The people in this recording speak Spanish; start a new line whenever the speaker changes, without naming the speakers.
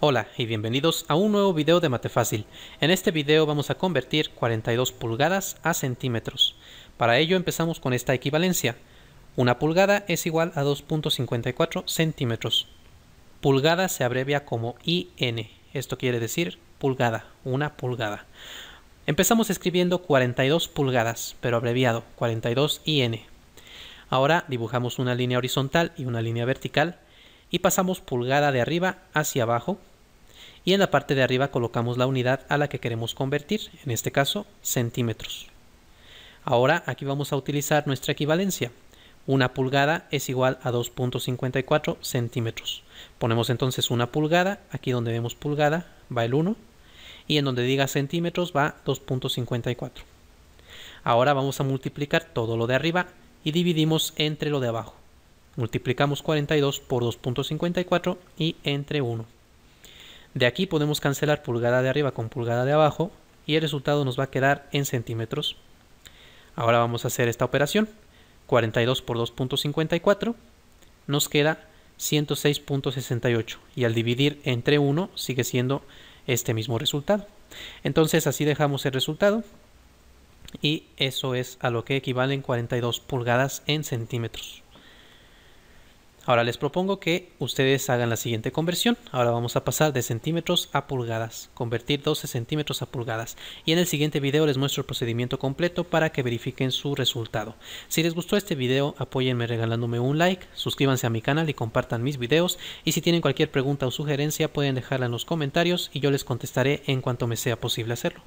Hola y bienvenidos a un nuevo video de Mate Fácil. En este video vamos a convertir 42 pulgadas a centímetros. Para ello empezamos con esta equivalencia. Una pulgada es igual a 2.54 centímetros. Pulgada se abrevia como IN. Esto quiere decir pulgada, una pulgada. Empezamos escribiendo 42 pulgadas, pero abreviado, 42 IN. Ahora dibujamos una línea horizontal y una línea vertical y pasamos pulgada de arriba hacia abajo y en la parte de arriba colocamos la unidad a la que queremos convertir, en este caso centímetros. Ahora aquí vamos a utilizar nuestra equivalencia. Una pulgada es igual a 2.54 centímetros. Ponemos entonces una pulgada, aquí donde vemos pulgada va el 1 y en donde diga centímetros va 2.54. Ahora vamos a multiplicar todo lo de arriba y dividimos entre lo de abajo. Multiplicamos 42 por 2.54 y entre 1. De aquí podemos cancelar pulgada de arriba con pulgada de abajo y el resultado nos va a quedar en centímetros. Ahora vamos a hacer esta operación. 42 por 2.54 nos queda 106.68 y al dividir entre 1 sigue siendo este mismo resultado. Entonces así dejamos el resultado y eso es a lo que equivalen 42 pulgadas en centímetros. Ahora les propongo que ustedes hagan la siguiente conversión. Ahora vamos a pasar de centímetros a pulgadas, convertir 12 centímetros a pulgadas. Y en el siguiente video les muestro el procedimiento completo para que verifiquen su resultado. Si les gustó este video, apóyenme regalándome un like, suscríbanse a mi canal y compartan mis videos. Y si tienen cualquier pregunta o sugerencia, pueden dejarla en los comentarios y yo les contestaré en cuanto me sea posible hacerlo.